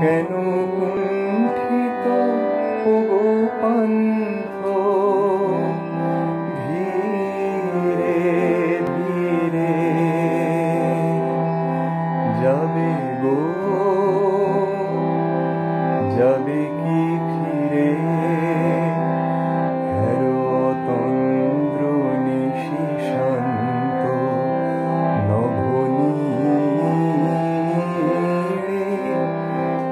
কেন কুণ্ঠিত ওগো পান্থ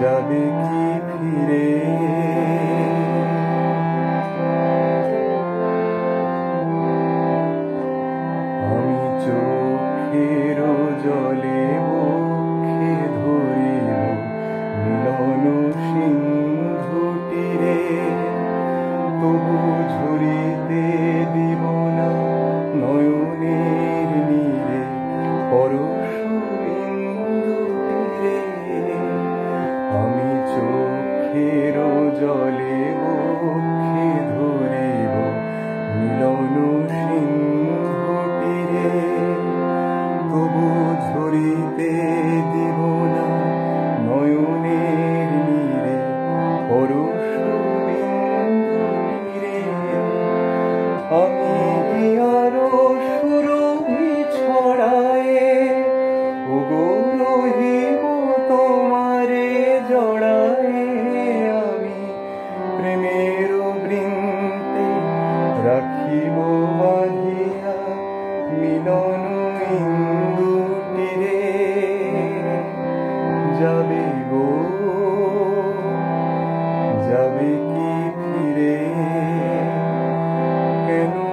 যাবে কি ফিরে? আমি চোখের জলে বক্ষে ধরিব মিলন সিন্ধু তীরে তবু ঝরিতে দিব জলে বক্ষে ধরিব মিলন সিংহ তীরে। তবু ঝরিতে দিব না নয়নের নীরে পরশ বিন্দু Hallelujah.